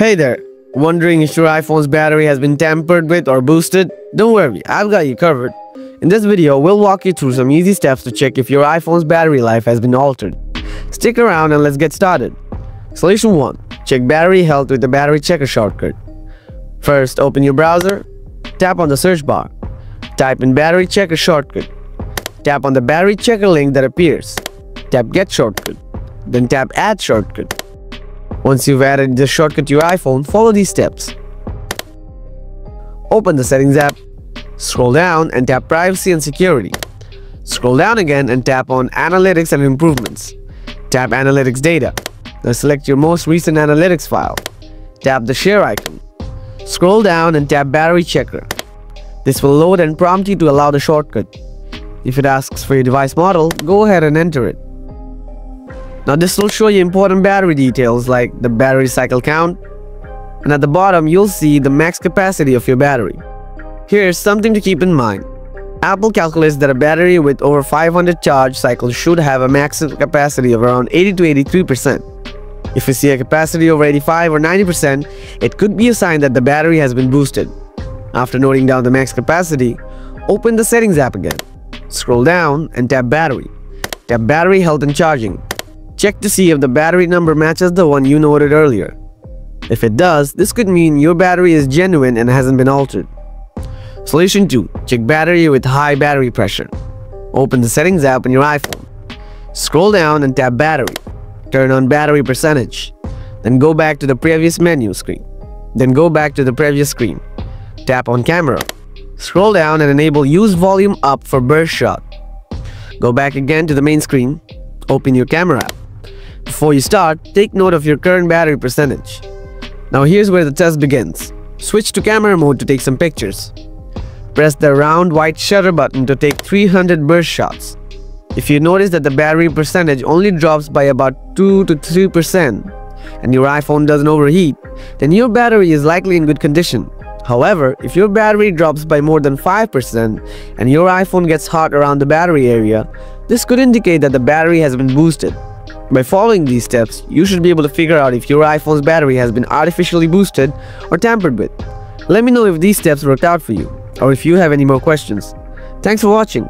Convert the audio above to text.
Hey there, wondering if your iPhone's battery has been tampered with or boosted? Don't worry, I've got you covered. In this video, we'll walk you through some easy steps to check if your iPhone's battery life has been altered. Stick around and let's get started. Solution 1. Check battery health with the battery checker shortcut. First, open your browser, tap on the search bar, type in battery checker shortcut. Tap on the battery checker link that appears. Tap get shortcut, then tap add shortcut. Once you've added the shortcut to your iPhone, follow these steps. Open the Settings app, scroll down and tap Privacy and Security. Scroll down again and tap on Analytics and Improvements. Tap Analytics Data. Now select your most recent analytics file. Tap the share icon. Scroll down and tap Battery Checker. This will load and prompt you to allow the shortcut. If it asks for your device model, go ahead and enter it. Now this will show you important battery details like the battery cycle count, and at the bottom you'll see the max capacity of your battery. Here's something to keep in mind. Apple calculates that a battery with over 500 charge cycles should have a maximum capacity of around 80 to 83%. If you see a capacity over 85 or 90%, it could be a sign that the battery has been boosted. After noting down the max capacity, open the Settings app again. Scroll down and tap Battery. Tap Battery Health and Charging. Check to see if the battery number matches the one you noted earlier. If it does, this could mean your battery is genuine and hasn't been altered. Solution 2. Check battery with high battery pressure. Open the Settings app on your iPhone. Scroll down and tap Battery. Turn on Battery Percentage. Then go back to the previous menu screen. Then go back to the previous screen. Tap on Camera. Scroll down and enable Use Volume Up for Burst Shot. Go back again to the main screen. Open your camera app. Before you start, take note of your current battery percentage. Now here's where the test begins. Switch to camera mode to take some pictures. Press the round white shutter button to take 300 burst shots. If you notice that the battery percentage only drops by about 2 to 3% and your iPhone doesn't overheat, then your battery is likely in good condition. However, if your battery drops by more than 5% and your iPhone gets hot around the battery area, this could indicate that the battery has been boosted. By following these steps, you should be able to figure out if your iPhone's battery has been artificially boosted or tampered with. Let me know if these steps worked out for you, or if you have any more questions. Thanks for watching.